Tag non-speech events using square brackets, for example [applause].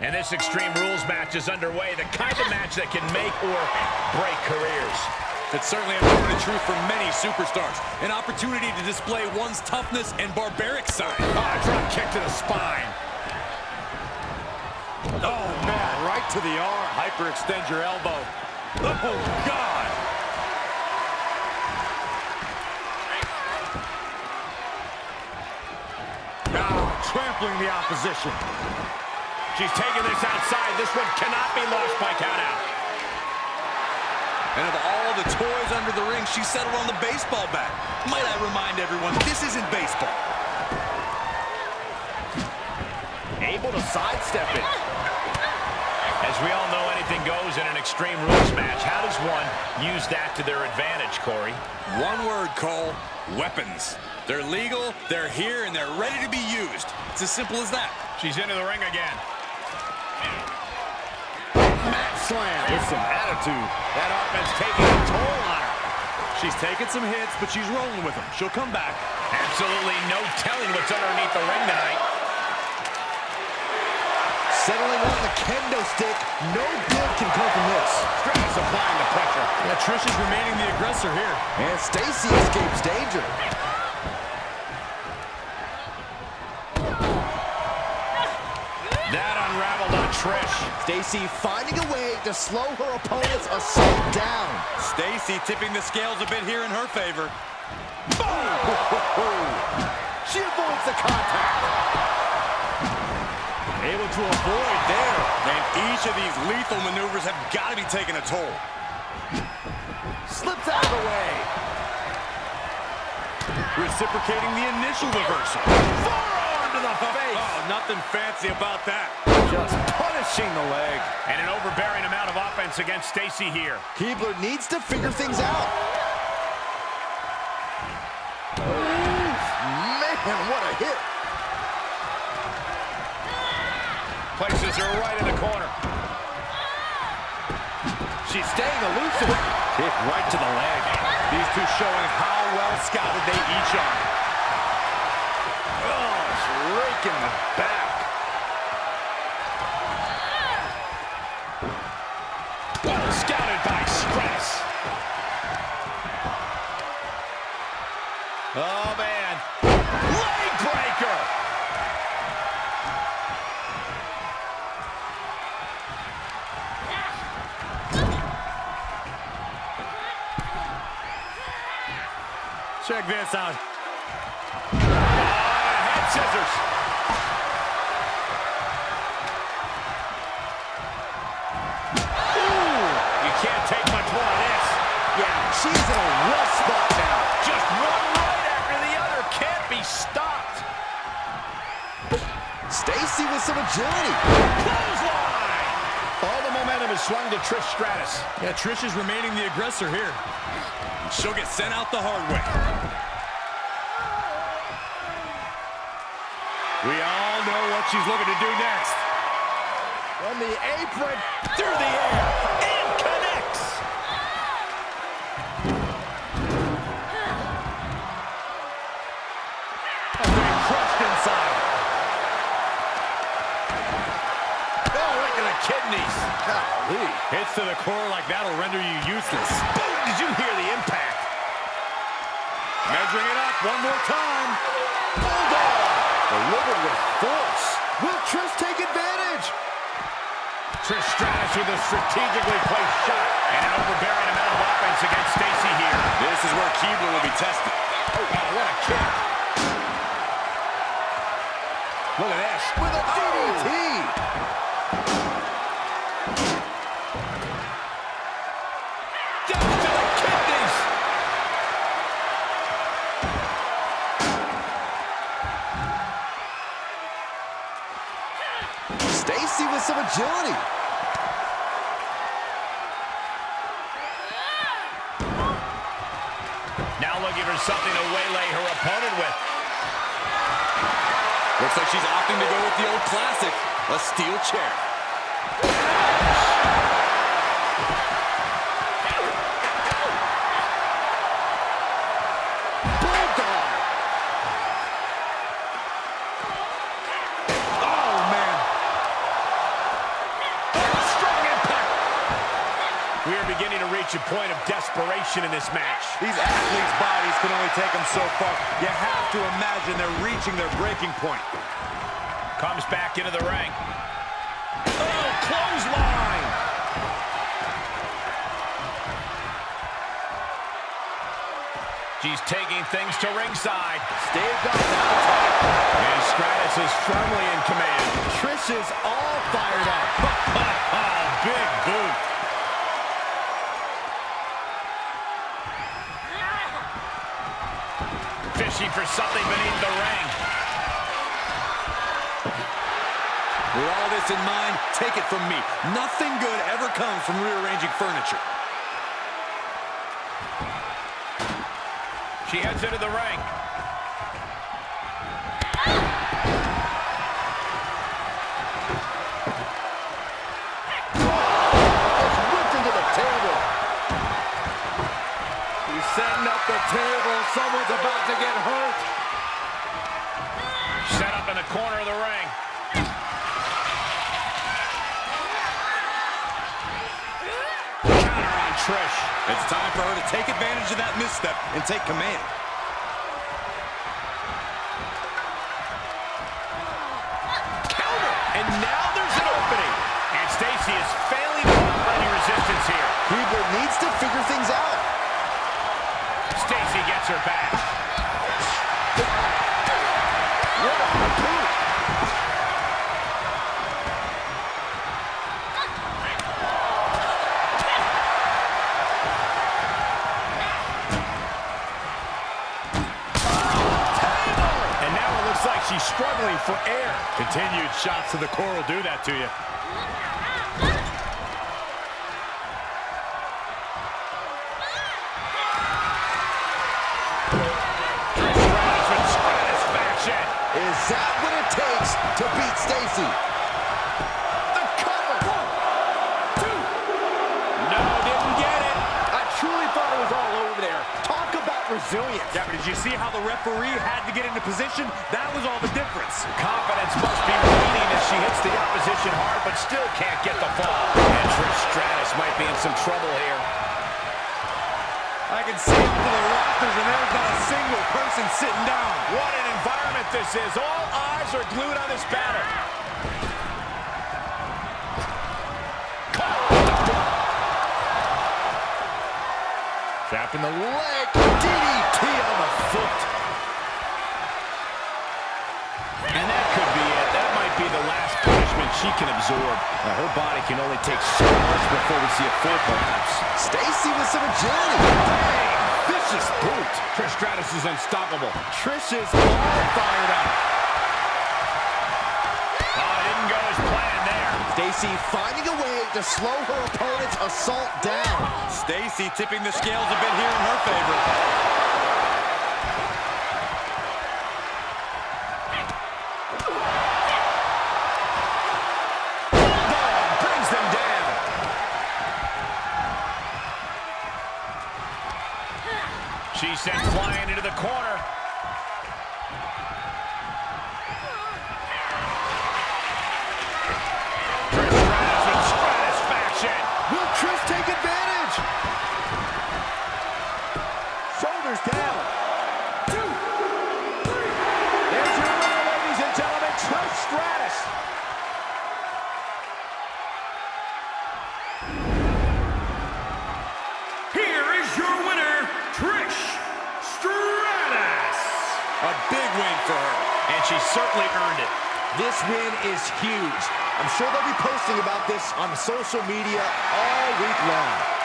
And this Extreme Rules match is underway, the kind of match that can make or break careers. It's certainly a moment of truth for many superstars. An opportunity to display one's toughness and barbaric side. Oh, drop kick to the spine. Oh, man, right to the arm. Hyperextend your elbow. Oh, God. Now, trampling the opposition. She's taking this outside. This one cannot be lost by countout. And of all the toys under the ring, she settled on the baseball bat. Might I remind everyone, this isn't baseball. Able to sidestep it. As we all know, anything goes in an Extreme Rules match. How does one use that to their advantage, Corey? One word, Cole, weapons. They're legal, they're here, and they're ready to be used. It's as simple as that. She's into the ring again. Mat slam with some attitude. That offense taking a toll on her. She's taking some hits, but she's rolling with them. She'll come back. Absolutely no telling what's underneath the ring tonight. Settling on the kendo stick. No good can come from this. Stratus applying the pressure. Yeah, Trish is remaining the aggressor here. And Stacy escapes danger. Trish. Stacy finding a way to slow her opponent's assault down. Stacy tipping the scales a bit here in her favor. [laughs] She avoids the contact. Able to avoid there. And each of these lethal maneuvers have got to be taking a toll. Slips out of the way. Reciprocating the initial reversal. To the face. Oh, nothing fancy about that. Just punishing the leg. And an overbearing amount of offense against Stacy here. Keibler needs to figure things out. Man, what a hit. Places her right in the corner. She's staying elusive. Kick right to the leg. These two showing how well scouted they each are. Oh, the back. Well scouted by Stratus. Oh, man. Leg breaker. Check this out. Oh, head scissors. She's in a rough spot now. Just one right after the other can't be stopped. Stacy with some agility. Clothesline. All the momentum is swung to Trish Stratus. Yeah, Trish is remaining the aggressor here. She'll get sent out the hard way. We all know what she's looking to do next. From the apron. Through the air that'll render you useless. Boom, did you hear the impact? Measuring it up one more time. Bulldog. Delivered with force. Will Trish take advantage? Trish Stratus with a strategically placed shot and an overbearing amount of offense against Stacy here. This is where Keibler will be tested. Oh, what a kick. Look at this. With a DDT. Down oh! Stacy with some agility. Now looking for something to waylay her opponent with. Looks like she's opting to go with the old classic, a steel chair. Desperation in this match. These athletes' bodies can only take them so far. You have to imagine they're reaching their breaking point. Comes back into the ring. Oh, clothesline! She's taking things to ringside. Stave got out top. And Stratus is firmly in command. Trish is all fired up. Fishing for something beneath the ring. With all this in mind, take it from me. Nothing good ever comes from rearranging furniture. She heads into the ring. To get hurt. Set up in the corner of the ring. Counter on Trish. It's time for her to take advantage of that misstep and take command. Counter. And now there's an opening. And Stacy is failing to offer any resistance here. Keibler needs to figure things out. Stacy gets her back. She's struggling for air. Continued shots to the core will do that to you. Takes to beat Stacy? The cover. Two. No, didn't get it. I truly thought it was all over there. Talk about resilience. Yeah, but did you see how the referee had to get into position? That was all the difference. Confidence must be waning as she hits the opposition hard, but still can't get the fall. And Trish Stratus might be in some trouble here. I can see up to the rafters, and there's not single person sitting down. What an environment this is. All eyes are glued on this battle. Trapping the leg. DDT on the foot. And that could be it. That might be the last punishment she can absorb. Now, her body can only take so much before we see a full collapse. Stacy with some agility. Bang! Vicious boot. Trish Stratus is unstoppable. Trish is all fired up. Ah, oh, didn't go as planned there. Stacy finding a way to slow her opponent's assault down. Stacy tipping the scales a bit here in her favor. She's sent flying into the corner. She certainly earned it. This win is huge. I'm sure they'll be posting about this on social media all week long.